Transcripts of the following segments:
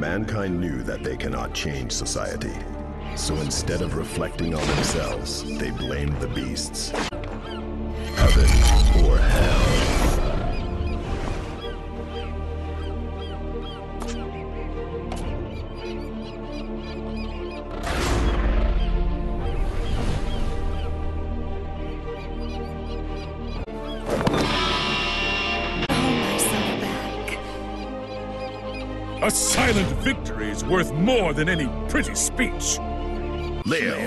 Mankind knew that they cannot change society. So instead of reflecting on themselves, they blamed the beasts. A silent victory is worth more than any pretty speech. Leo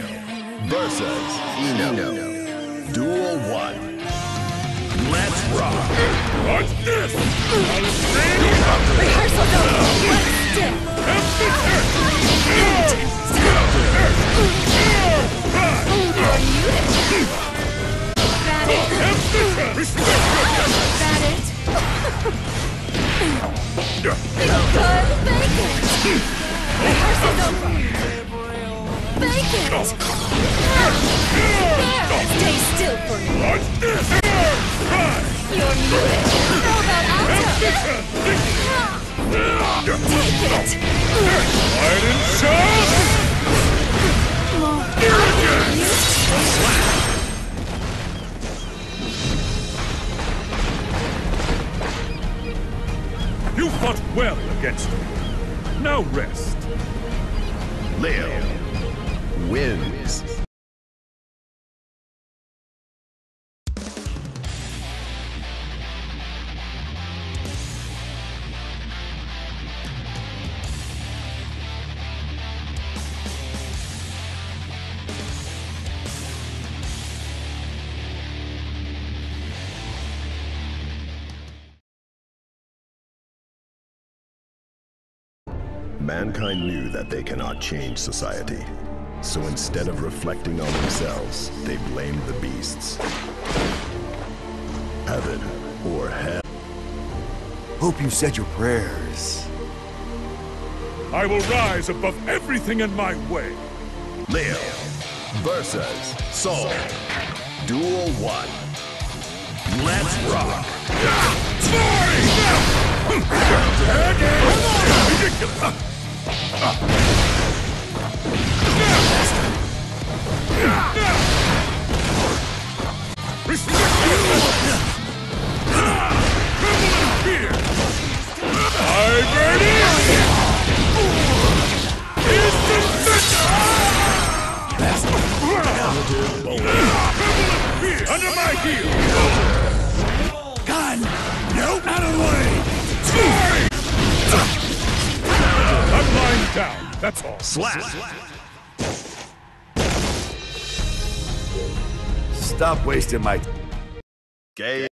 versus I-No. Duel 1. Let's rock! What's this? Rehearsal done. Stiff. That it? That it? Good Stay still for me. You're? Take it. You fought well against me. Now rest. Leo wins. Mankind knew that they cannot change society. So instead of reflecting on themselves, they blamed the beasts. Heaven or hell. Hope you said your prayers. I will rise above everything in my way. Leo versus Sol. Duel 1. Let's rock! Heel! Nope! Out of the way! I'm lying down, that's all. Slap! Stop wasting my Game